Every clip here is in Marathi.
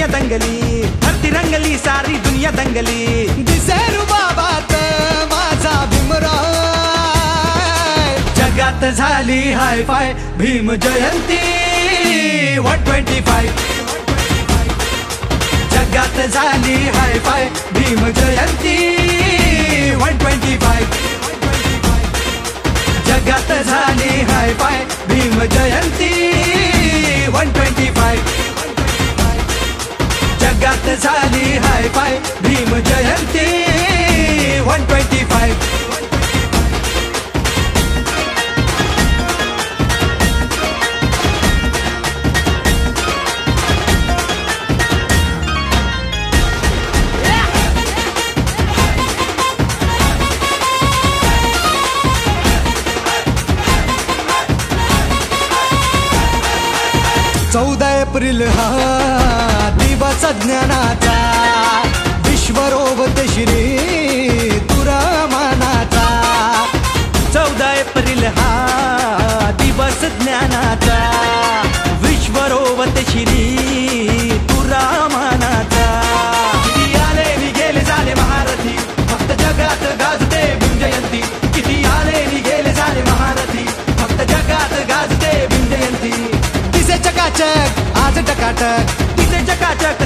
दुनिया दंगली धरती रंगली सारी दुनिया दंगली। दिसेल बाबात माझा भीमराय जगात झाली hi fi Bhim Jayanti one twenty five जगात झाली hi fi Bhim Jayanti one twenty five जगात झाली hi fi Bhim Jayanti one twenty five चौदा एप्रिल हा दिवस ज्ञानाचा. बरोबत श्री तुरामानाचा चौदा एप्रिल हा दिवस ज्ञानाचा. विश्वरोवत श्री तुरामानाचा किती आले नि गेले झाले महारथी. फक्त जगात गाजते भीमजयंती. किती आले नि गेले झाले महारथी. फक्त जगात गाजते भीमजयंती. जयंती चकाचक आज टकाटक तिथे चकाचक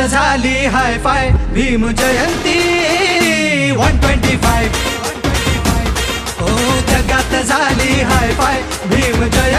आता झाली hi fi. Bhim Jayanti one twenty five हो जगात झाली हाय फाय. भीम जयंती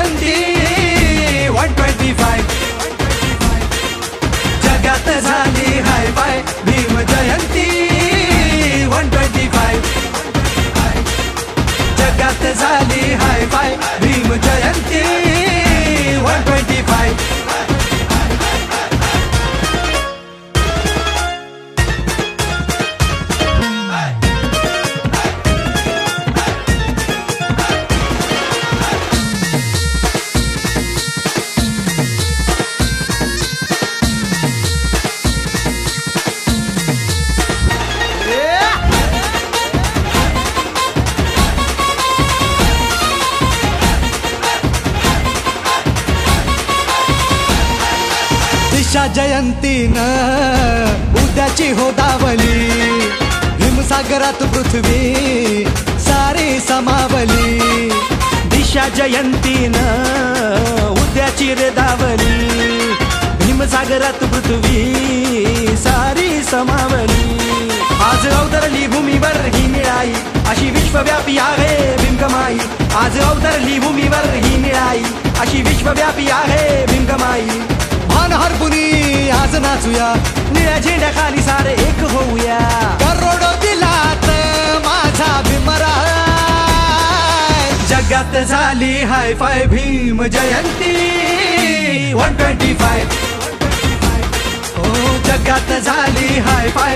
दिशा जयंतीनं उद्याची हो दावली हिमसागरात पृथ्वी सारी समावली. दिशा जयंतीनं उद्याची रे दावली हिमसागरात पृथ्वी सारी समावली. आज अवतरली भूमीवर ही निळाई अशी विश्वव्यापी आहे भिंगमाई. आज अवतरली भूमीवर ही निळाई अशी विश्वव्यापी आहे भिंगमाई. आज नाचूया. निळ्या झेंड्या खाली सारे एक होऊया. करोडो दिलात माझा भीमरा जगात झाली hi fi Bhim Jayanti. One twenty five. हो जगात झाली हाय फाय